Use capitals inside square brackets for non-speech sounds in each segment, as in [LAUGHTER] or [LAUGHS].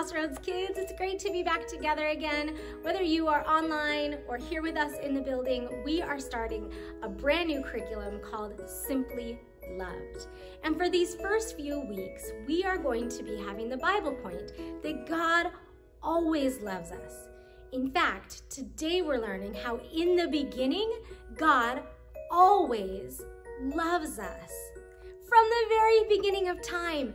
Crossroads kids. It's great to be back together again. Whether you are online or here with us in the building, we are starting a brand new curriculum called Simply Loved. And for these first few weeks, we are going to be having the Bible point that God always loves us. In fact, today we're learning how in the beginning, God always loves us. From the very beginning of time,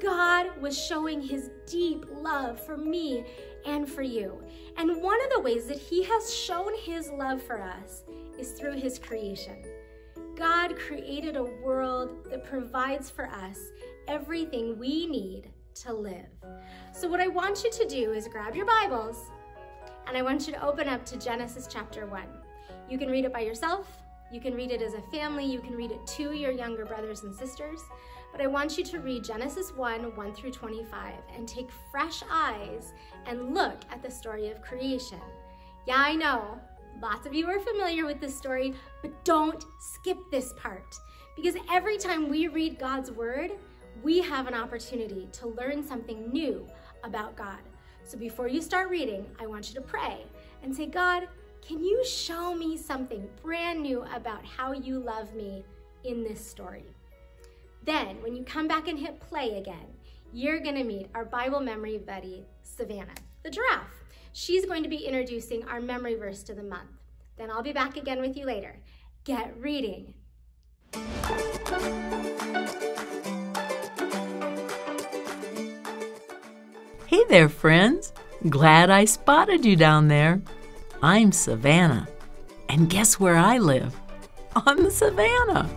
God was showing his deep love for me and for you. And one of the ways that he has shown his love for us is through his creation. God created a world that provides for us everything we need to live. So what I want you to do is grab your Bibles and I want you to open up to Genesis chapter 1. You can read it by yourself, you can read it as a family, you can read it to your younger brothers and sisters but I want you to read Genesis 1 1 through 25 and take fresh eyes and look at the story of creation. Yeah, I know, lots of you are familiar with this story, but don't skip this part because every time we read God's word, we have an opportunity to learn something new about God. So before you start reading, I want you to pray and say, God, can you show me something brand new about how you love me in this story? Then, when you come back and hit play again, you're gonna meet our Bible memory buddy, Savannah, the giraffe. She's going to be introducing our memory verse to the month. Then I'll be back again with you later. Get reading. Hey there, friends. Glad I spotted you down there. I'm Savannah. And guess where I live? On the Savannah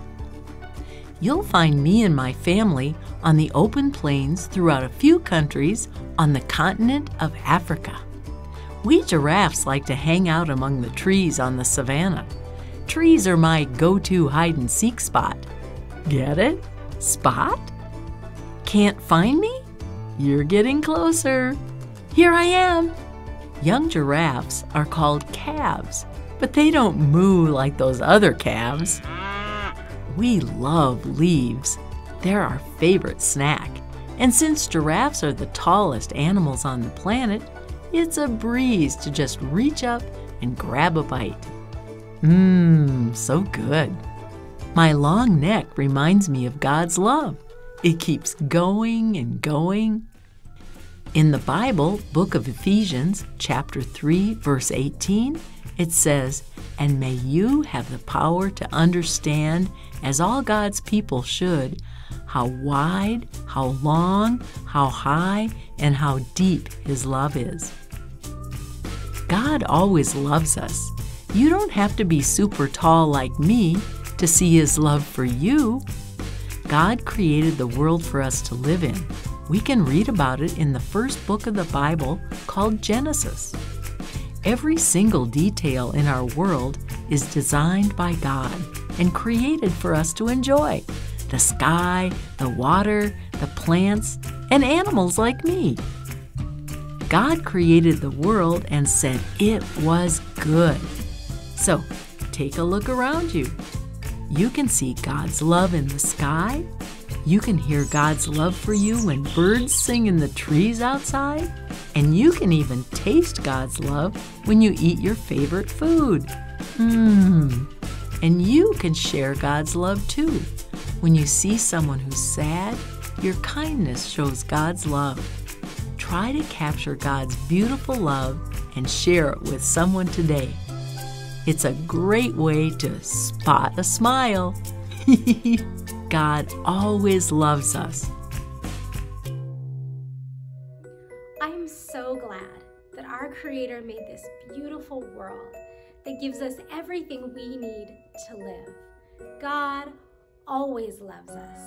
you'll find me and my family on the open plains throughout a few countries on the continent of Africa. We giraffes like to hang out among the trees on the savannah. Trees are my go to hide and seek spot. Get it? Spot? Can't find me? You're getting closer. Here I am. Young giraffes are called calves, but they don't moo like those other calves. We love leaves. They're our favorite snack. And since giraffes are the tallest animals on the planet, it's a breeze to just reach up and grab a bite. Mmm, so good. My long neck reminds me of God's love. It keeps going and going. In the Bible, book of Ephesians, chapter 3, verse 18, it says, And may you have the power to understand as all God's people should, how wide, how long, how high, and how deep His love is. God always loves us. You don't have to be super tall like me to see His love for you. God created the world for us to live in. We can read about it in the first book of the Bible called Genesis. Every single detail in our world is designed by God and created for us to enjoy the sky, the water, the plants, and animals like me. God created the world and said it was good. So take a look around you. You can see God's love in the sky. You can hear God's love for you when birds sing in the trees outside. And you can even taste God's love when you eat your favorite food. Mmm. And you can share God's love too. When you see someone who's sad, your kindness shows God's love. Try to capture God's beautiful love and share it with someone today. It's a great way to spot a smile. [LAUGHS] God always loves us. I'm so glad that our Creator made this beautiful world that gives us everything we need to live. God always loves us.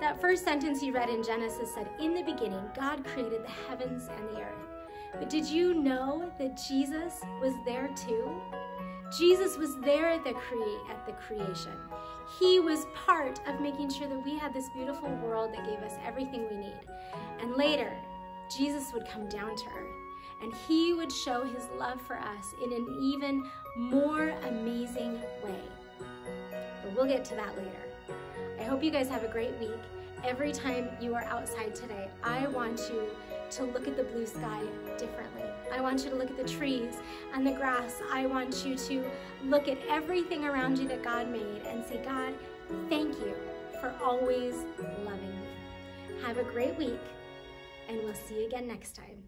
That first sentence you read in Genesis said, In the beginning, God created the heavens and the earth. But did you know that Jesus was there too? Jesus was there at the, at the creation. He was part of making sure that we had this beautiful world that gave us everything we need. And later, Jesus would come down to earth and he would show his love for us in an even more amazing way. But we'll get to that later. I hope you guys have a great week, every time you are outside today, I want you to look at the blue sky differently. I want you to look at the trees and the grass. I want you to look at everything around you that God made and say, God, thank you for always loving me. Have a great week, and we'll see you again next time.